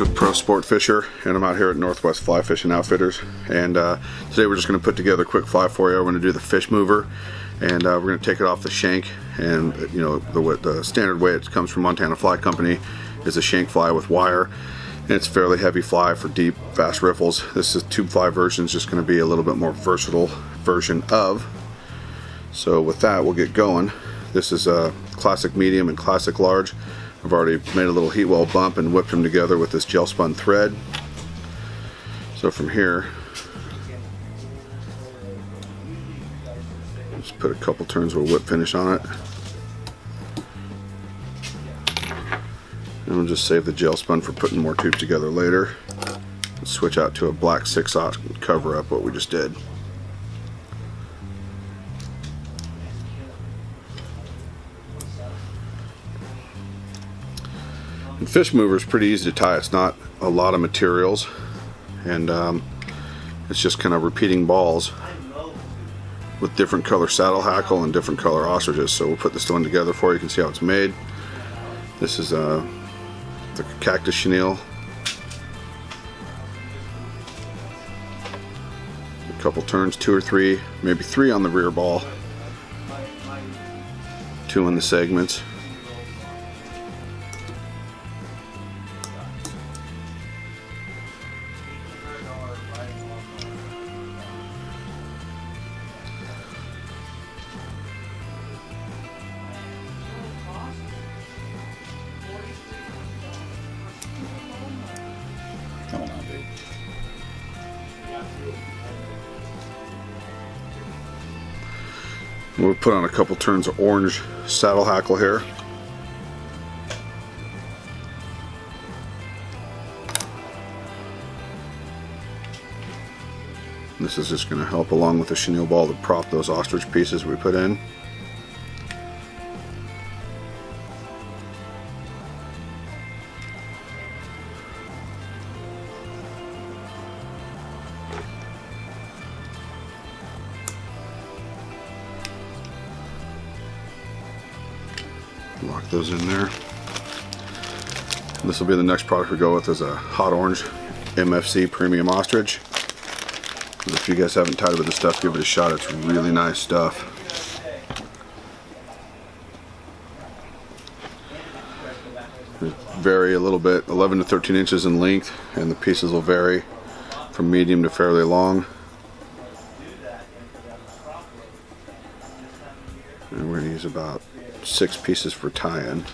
With Pro Sport Fisher and I'm out here at Northwest Fly Fishing Outfitters and uh, today we're just going to put together a quick fly for you. We're going to do the fish mover and uh, we're going to take it off the shank and you know the, the standard way it comes from Montana Fly Company is a shank fly with wire and it's fairly heavy fly for deep fast riffles. This is tube fly version is just going to be a little bit more versatile version of. So with that we'll get going. This is a classic medium and classic large. I've already made a little heat well bump and whipped them together with this gel spun thread. So from here, just put a couple turns of a whip finish on it. And we'll just save the gel spun for putting more tubes together later. Switch out to a black 6-aught cover up what we just did. And fish mover is pretty easy to tie. It's not a lot of materials and um, it's just kind of repeating balls with different color saddle hackle and different color ostriches. So we'll put this one together for you. You can see how it's made. This is uh, the cactus chenille. A couple turns, two or three, maybe three on the rear ball. Two on the segments. Come on, dude. We'll put on a couple turns of orange saddle hackle here. This is just going to help along with the chenille ball to prop those ostrich pieces we put in. Lock those in there. This will be the next product we go with is a hot orange MFC premium ostrich. If you guys haven't tied with this stuff, give it a shot. It's really nice stuff. Vary a little bit, 11 to 13 inches in length, and the pieces will vary from medium to fairly long. And we're going to use about six pieces for tie-in.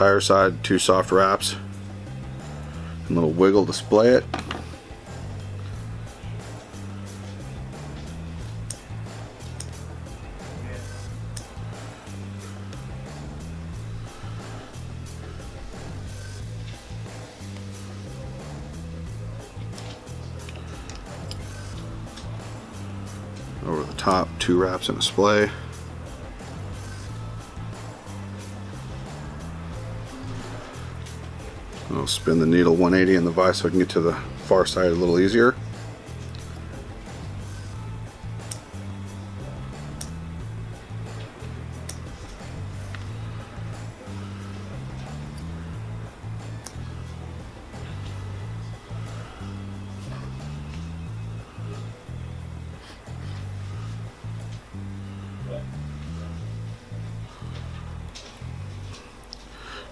Tire side, two soft wraps, and a little wiggle to splay it. over the top, two wraps and a splay. I'll spin the needle 180 in the vise so I can get to the far side a little easier.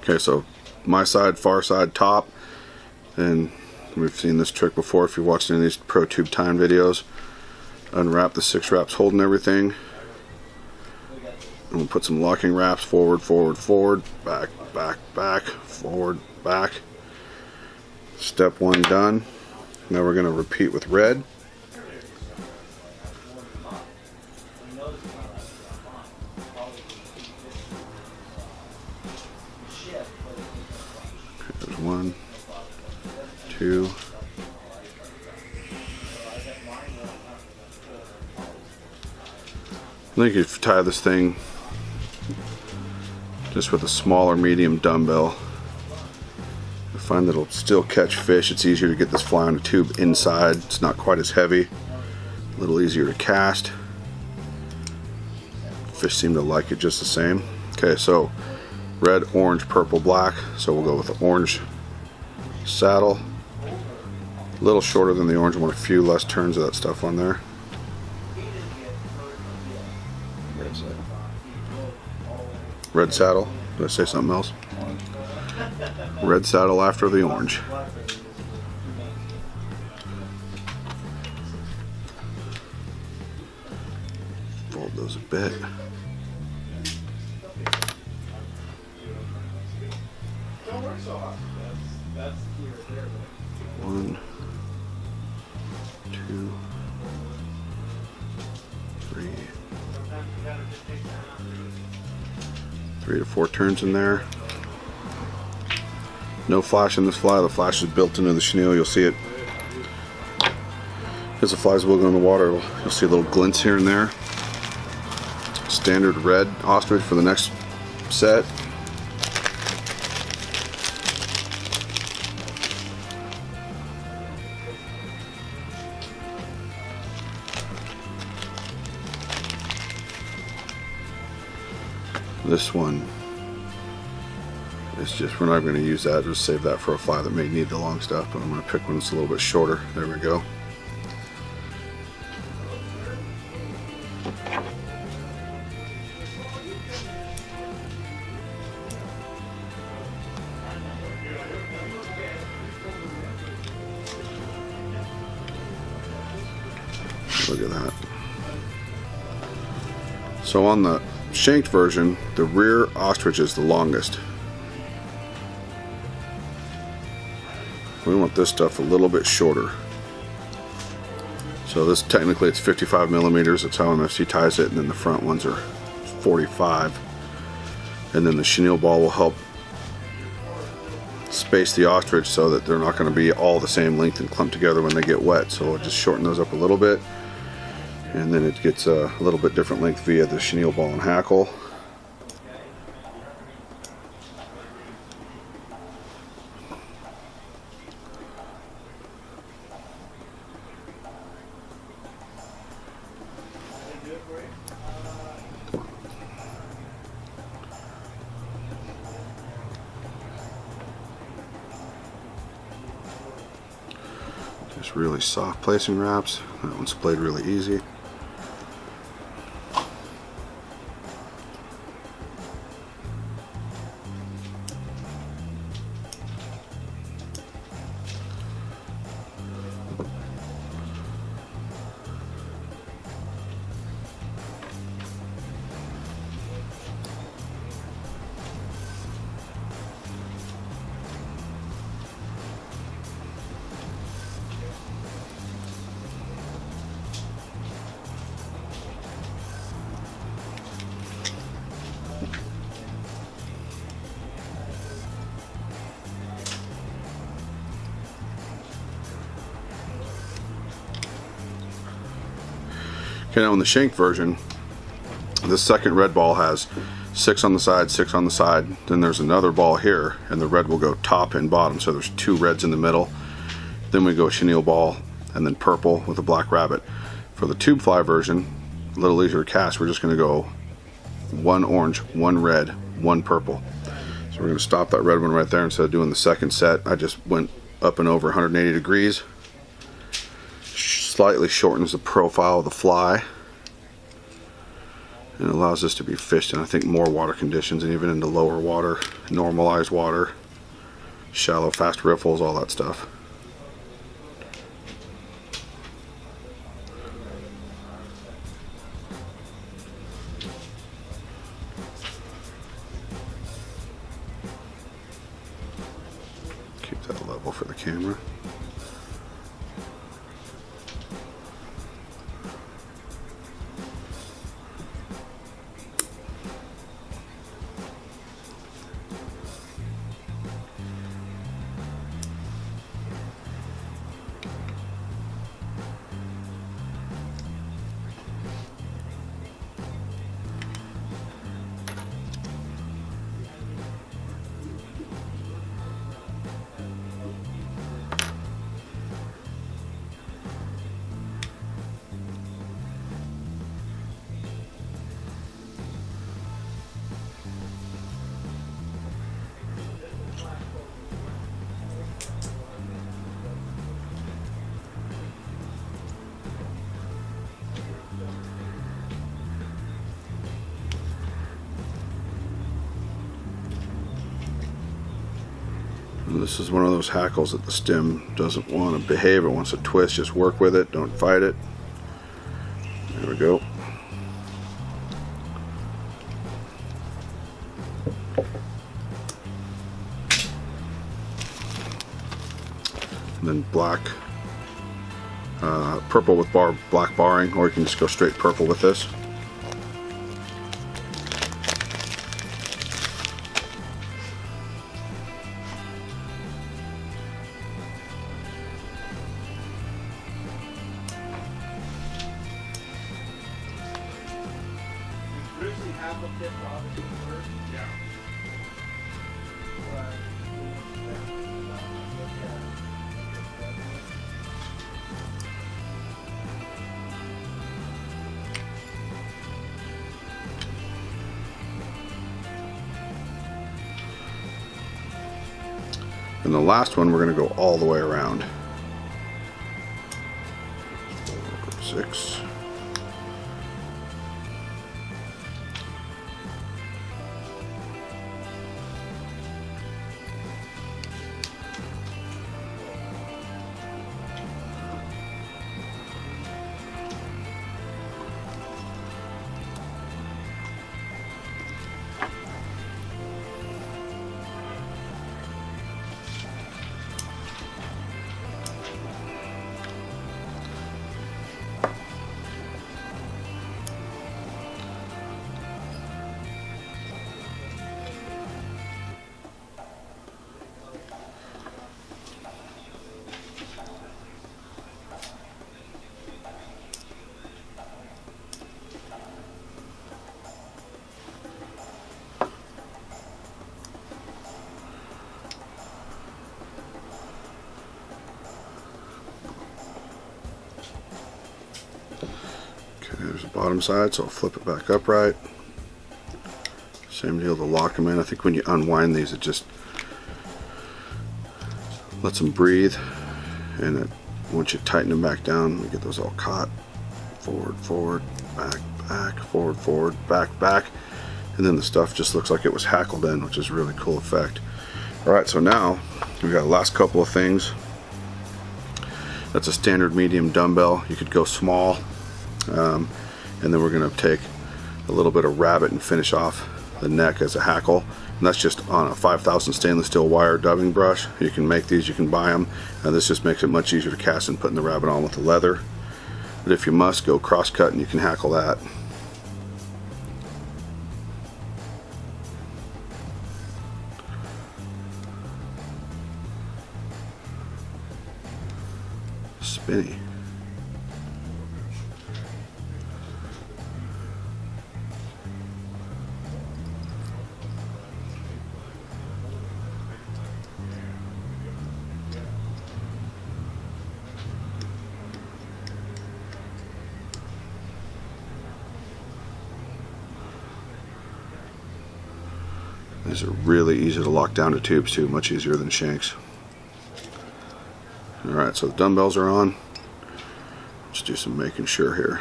Okay, so my side, far side, top, and we've seen this trick before if you've watched any of these Pro Tube Time videos. Unwrap the six wraps holding everything. And we'll put some locking wraps forward, forward, forward, back, back, back, forward, back. Step one done. Now we're going to repeat with red. Two, I think you tie this thing just with a smaller medium dumbbell, I find that it'll still catch fish. It's easier to get this fly on a tube inside. It's not quite as heavy. A little easier to cast. Fish seem to like it just the same. Okay, so red, orange, purple, black. So we'll go with the orange saddle. A little shorter than the orange one, a few less turns of that stuff on there. Red saddle. Did I say something else? Red saddle after the orange. Fold those a bit. Turns in there. No flash in this fly. The flash is built into the chenille. You'll see it as the fly's wiggling in the water. You'll see a little glints here and there. Standard red ostrich for the next set. This one is just, we're not going to use that, just save that for a fly that may need the long stuff, but I'm going to pick one that's a little bit shorter. There we go. Look at that. So on the shanked version, the rear ostrich is the longest. We want this stuff a little bit shorter. So this technically it's 55 millimeters, that's how MFC ties it, and then the front ones are 45. And then the chenille ball will help space the ostrich so that they're not going to be all the same length and clumped together when they get wet. So we'll just shorten those up a little bit and then it gets a little bit different length via the chenille ball and hackle. Just really soft placing wraps. That one's played really easy. Okay, now in the shank version, the second red ball has six on the side, six on the side. Then there's another ball here, and the red will go top and bottom. So there's two reds in the middle. Then we go chenille ball, and then purple with a black rabbit. For the tube fly version, a little easier to cast, we're just going to go one orange, one red, one purple. So we're going to stop that red one right there. Instead of doing the second set, I just went up and over 180 degrees slightly shortens the profile of the fly and allows this to be fished in I think more water conditions and even into lower water, normalized water, shallow fast riffles, all that stuff. This is one of those hackles that the stem doesn't want to behave. It wants to twist. Just work with it. Don't fight it. There we go. And then black, uh, purple with bar, black barring, or you can just go straight purple with this. And the last one, we're going to go all the way around. Six. Okay, there's the bottom side, so I'll flip it back upright. Same deal to lock them in. I think when you unwind these, it just lets them breathe. And it, once you tighten them back down, we get those all caught. Forward, forward, back, back, forward, forward, back, back. And then the stuff just looks like it was hackled in, which is a really cool effect. All right, so now we've got the last couple of things. That's a standard medium dumbbell. You could go small. Um, and then we're going to take a little bit of rabbit and finish off the neck as a hackle. And that's just on a 5000 stainless steel wire dubbing brush. You can make these, you can buy them. And this just makes it much easier to cast than putting the rabbit on with the leather. But if you must, go cross cut and you can hackle that. These are really easy to lock down to tubes too, much easier than shanks. Alright, so the dumbbells are on. Let's do some making sure here.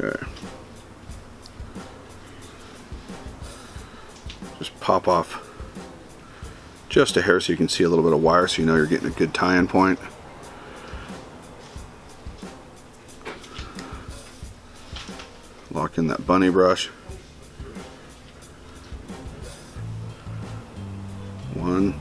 Okay. Just pop off just a hair so you can see a little bit of wire so you know you're getting a good tie-in point. In that bunny brush. One.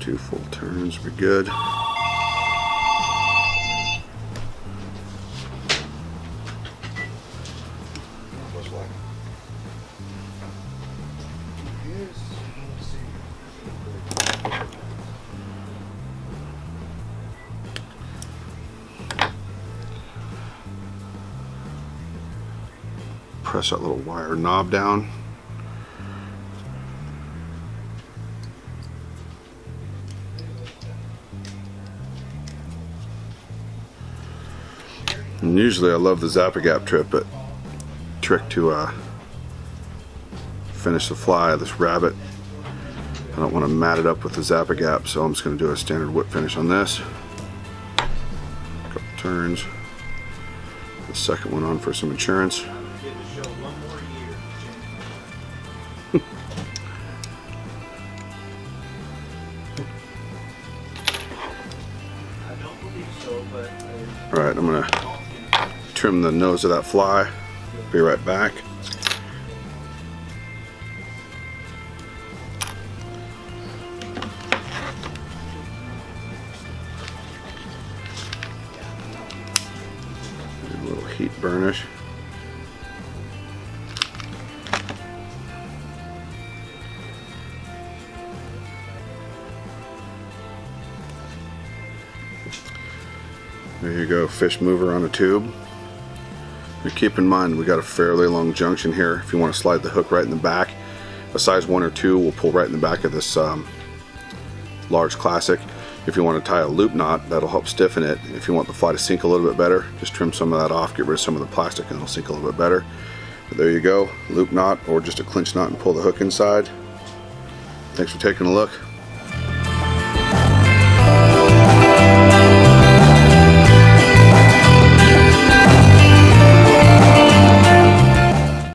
Two full turns, we're good. Press that little wire knob down. And usually I love the Zap-A-Gap trip, but trick to uh, finish the fly, of this rabbit. I don't want to mat it up with the Zap-A-Gap, so I'm just going to do a standard whip finish on this. A couple turns. The second one on for some insurance. Alright, I'm going to trim the nose of that fly. Be right back. Fish mover on a tube. Now keep in mind we got a fairly long junction here. If you want to slide the hook right in the back, a size 1 or 2 will pull right in the back of this um, large classic. If you want to tie a loop knot, that'll help stiffen it. If you want the fly to sink a little bit better, just trim some of that off, get rid of some of the plastic and it'll sink a little bit better. But there you go, loop knot or just a clinch knot and pull the hook inside. Thanks for taking a look.